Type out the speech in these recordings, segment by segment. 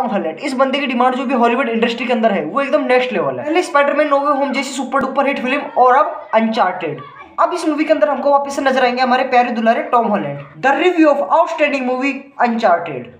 Tom Hallett इस बंदे की डिमांड जो भी हॉलीवुड इंडस्ट्री के अंदर है, वो एकदम नेक्स्ट लेवल है। पहले स्पाइडरमैन नो वे होम जैसी सुपर डुपर हिट फ़िल्म और अब अनचार्टेड अब इस मूवी के अंदर हमको वापस से नज़र आएँगे हमारे प्यारे दुलारे Tom Holland the review of outstanding movie Uncharted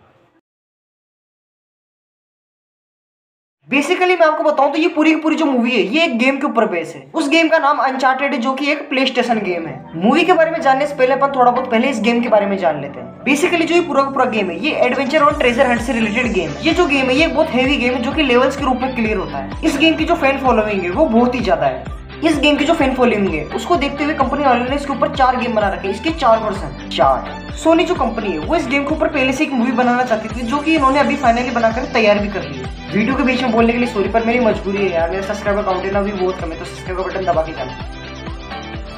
basically मैं आपको बताऊँ तो ये पूरी की पूरी जो मूवी है, ये एक गेम के ऊपर बेस है। उस गेम का नाम अनचार्टेड है, जो कि एक प्ले स्टेशन गेम है। मूवी के बारे में जानने से पहले अपन थोड़ा बहुत पहले इस गेम के बारे में जान लेते हैं। बेसिकली जो ये पूरा का पूरा गेम है, ये एडवेंचर और ट्रेजर हंट से रिलेटेड गेम है। ये जो गेम है, ये बहुत हेवी गेम है, जो की लेवल्स के रूप में क्लियर होता है। इस गेम की जो फ़ैन फॉलोइंग है, वो बहुत ही ज़्यादा है। इस गेम की जो फ़ैन फॉलोइंग है, उसको देखते हुए कंपनी वालों ने इसके ऊपर चार गेम बना रखे इसके चार वर्जन चार। सोनी जो कंपनी है, वो इस गेम के ऊपर पहले से एक मूवी बनाना चाहती थी, जो कि इन्होंने अभी फाइनली बनाकर तैयार भी कर ली है। वीडियो के बीच में बोलने के लिए सॉरी पर मेरी मजबूरी है यार, मेरा सब्सक्राइबर काउंट है ना भी बहुत कम है तो सब्सक्राइबर बटन दबा के जाना।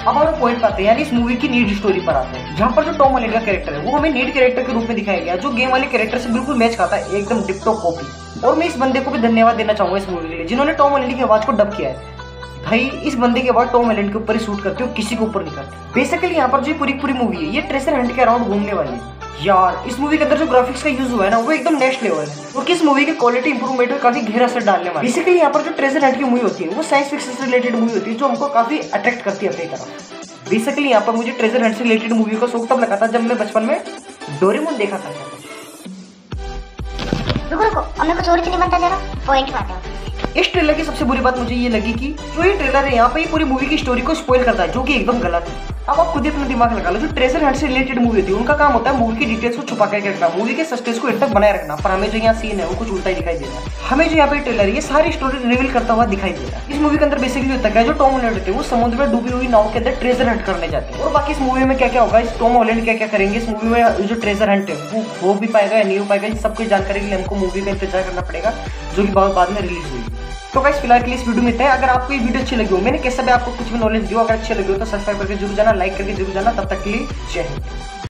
अब हम पॉइंट पाते हैं यानी इस मूवी की नीड स्टोरी पर आते हैं। जहाँ पर जो टॉम हॉलैंड का कैरेक्टर है, वो हमें नीड कैरेक्टर के रूप में दिखाया गया जो गेम वाले कैरेक्टर से बिल्कुल मैच खाता है, एकदम डिप्टो कॉपी और मैं इस बंदे को भी धन्यवाद देना चाहूँगा इस मूवी के लिए, जिन्होंने टॉम हॉलैंड की आवाज़ को डब किया है। भाई, इस बंदे के बाद टॉम एलेंड के ऊपर ही शूट करते हो, किसी के ऊपर नहीं करते। बेसिकली यहाँ पर जो पूरी पूरी मूवी है, ये ट्रेसर हंट के अराउंड घूमने वाली है। यार, इस मूवी के अंदर जो ग्राफिक्स का यूज़ हुआ है ना, वो एकदम नेक्स्ट लेवल है। तो किस मूवी की क्वालिटी इंप्रूवमेंट में काफ़ी गहरा असर डालने वाली बेसिकली यहाँ पर जो ट्रेजर हंट की मूवी होती है, वो साइंस फिक्शन से रिलेटेड मूवी होती है, जो हमको काफ़ी अट्रैक्ट करती है अपनी तरफ़। बेसिकली यहाँ पर मुझे ट्रेजर हंट से रिलेटेड मूवी का शौक तब लगा था जब मैं बचपन में डोरेमोन देखा था। रुको रुको अब मेरे को चोरी तो नहीं बनता जरा पॉइंट आता हूँ इस ट्रेलर की सबसे बुरी बात मुझे ये लगी कि जो ये ट्रेलर है, यहाँ पे पूरी मूवी की स्टोरी को स्पॉइल करता है, जो कि एकदम गलत है। अब आप खुद ही अपना दिमाग लगा लो, जो ट्रेजर हंट से रिलेटेड मूवी होती है उनका काम होता है मूवी की डिटेल्स को छुपा करके रखना मूवी के सस्पेंस को तक बनाए रखना, पर हमें जो यहाँ सीन है, वो कुछ उल्टा ही दिखाई दे रहा है। हमें जो यहाँ पे ट्रेलर ये सारी स्टोरी रिवील करता हुआ दिखाई दे रहा है। इस मूवी के अंदर बेसिकली होता है जो टॉम हॉलैंड होते हैं, वो समुद्र में डूबी हुई नाव के अंदर ट्रेजर हंट करने जाते हैं। और बाकी इस मूवी में क्या क्या होगा, इस टॉम हॉलैंड क्या क्या करेंगे, इस मूवी में जो ट्रेजर हंट है, वो हो भी पाएगा या नहीं हो पाएगा सब जानकारी के लिए हमको मूवी का इंतज़ार करना पड़ेगा, जो कि बाद में रिलीज़ हुई तो गाइस फ़िलहाल के लिए इस वीडियो में थे अगर आपको ये वीडियो अच्छी लगी हो, मैंने कैसे भी आपको कुछ भी नॉलेज दिया अगर अच्छी लगी हो तो सब्सक्राइब करके ज़रूर जाना लाइक करके ज़रूर जाना। तब तक के लिए जय हिंद।